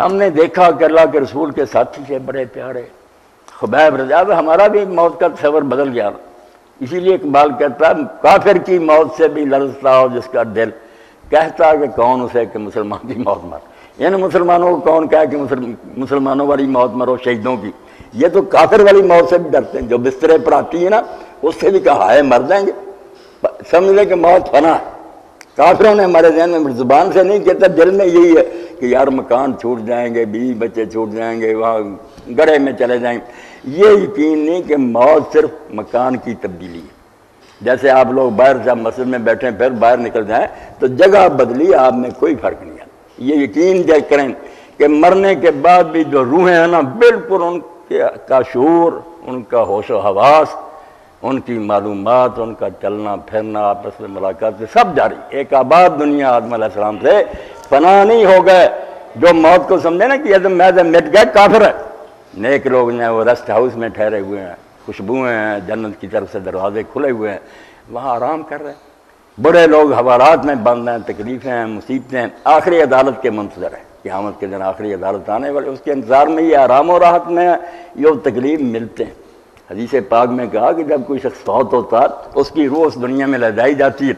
हमने देखा कि अल्लाह के रसूल के साथी थे, बड़े प्यारे। खुबैब रजा हमारा भी मौत का तस्वर बदल गया। इसीलिए इकबाल कहता है काफिर की मौत से भी लड़ता हो जिसका दिल। कहता कि कौन उसे कि मुसलमान की मौत मार। इन मुसलमानों को कौन कहे कि मुसलमानों वाली मौत मरो शहीदों की। ये तो काफिर वाली मौत से भी डरते हैं। जो बिस्तरे पर आती है ना, उससे भी कहा है, मर जाएँगे। समझ लें कि मौत फना है। काफिरों ने हमारे जहन में ज़ुबान से नहीं कहता दिल में यही है कि यार मकान छूट जाएँगे, बीवी बच्चे छूट जाएँगे, वहाँ गड़े में चले जाएँगे ये यकीन नहीं कि मौत सिर्फ़ मकान की तब्दीली है। जैसे आप लोग बाहर जब मस्जिद में बैठे फिर बाहर निकल जाएँ तो जगह बदली, आप में कोई फ़र्क नहीं आता ये यकीन जय करें कि मरने के बाद भी जो रूहें हैं ना, बिल्कुल उनके का शूर, उनका होशो हवास उनकी मालूम उनका चलना, फिरना, आपस में मुलाकात सब जारी। एक आबाद दुनिया आदम सलाम से फना नहीं हो गए। जो मौत को समझे ना कि यदि मैं मिट गए काफिर है। नेक लोग हैं, वो रेस्ट हाउस में ठहरे हुए हैं, खुशबुएँ हैं, जन्नत की तरफ़ से दरवाजे खुले हुए हैं, वहाँ आराम कर रहे हैं। बड़े लोग हवालात में बंद हैं, तकलीफ़ें हैं, मुसीबतें हैं। आखिरी अदालत के मंतजर हैं। क़्यामत के दिन आखिरी अदालत आने वाले उसके इंतज़ार में ये आराम और राहत में ये तकलीफ़ मिलते हैं। हदीस पाक में कहा कि जब कोई शख्स फौत होता तो उसकी रूह उस दुनिया में ले जाई जाती है।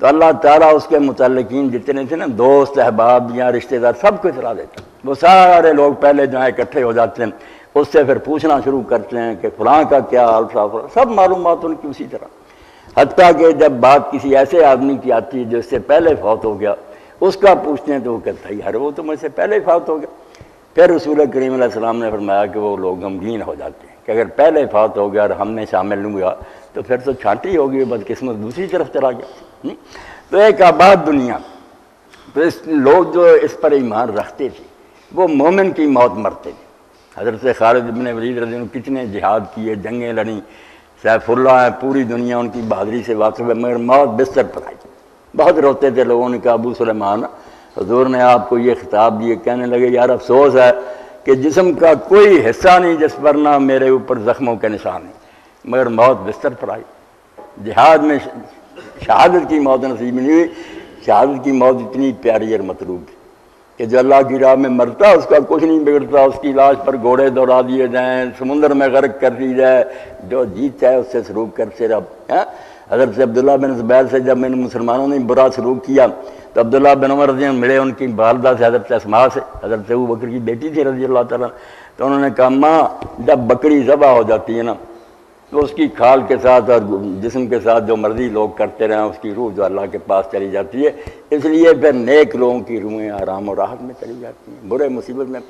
तो अल्लाह ताला उसके मुतलकिन जितने थे ना, दोस्त, अहबाब या रिश्तेदार, सब कुछ चला देता वो सारे लोग पहले जहाँ इकट्ठे हो जाते हैं, उससे फिर पूछना शुरू करते हैं कि फलां का क्या हाल था सब मालूम उनकी उसी तरह। हती कि जब बात किसी ऐसे आदमी की आती है जिससे पहले फौत हो गया, उसका पूछते हैं तो वो कहता है, यार, वो तो मुझसे पहले फौत हो गया। फिर रसूल करीम सलाम ने फरमाया कि वो लोग गमगीन हो जाते हैं, कि अगर पहले फौत हो गया और हमने शामिल नहीं हुआ तो फिर तो छांटी होगी, बदकिस्मत दूसरी तरफ़ चला गया? तो एक आबाद दुनिया तो इस लोग जो इस पर ईमान रखते थे, वो मोमिन की मौत मरते थे हज़रत खालिद इबन वलीद रज़ी कितने जिहाद किए, जंगें लड़ी सैफुल्ला है, पूरी दुनिया उनकी बहादरी से वाकफ है, मगर मौत बिस्तर पर आई बहुत रोते थे लोगों ने कहा, अबू सलेमान हजूर ने आपको ये खिताब दिए, कहने लगे, यार अफसोस है कि जिसम का कोई हिस्सा नहीं, जिस पर ना मेरे ऊपर ज़ख्मों के निशान नहीं मगर मौत बिस्तर पर आई। जिहाद में शहादत की मौत नसीब नहीं हुई। शहादत की मौत इतनी प्यारी और मतलूब थी कि जो अल्लाह की राह में मरता, उसका कुछ नहीं बिगड़ता। उसकी लाश पर घोड़े दौड़ा दिए जाएँ, समुद्र में गर्क कर दी जाए। जो जीत चाहे उससे सरूप करते रब हैं? हज़रत अब्दुल्ला बिन जुबैर से जब मैंने मुसलमानों ने बुरा सलूक किया तो अब्दुल्ला बिन उमर रज़ी मिले, उनकी वालदा से हज़रत असमा से, हज़रत से बकर की बेटी थी रज़ी अल्लाह ताला तो उन्होंने कहा, माँ, जब बकरी ज़बा हो जाती है ना तो उसकी खाल के साथ और जिसम के साथ जो मर्ज़ी लोग करते रहें, उसकी रूह जो अल्लाह के पास चली जाती है। इसलिए फिर नेक लोगों की रूहें आराम और राहत में चली जाती हैं। बुरे मुसीबत में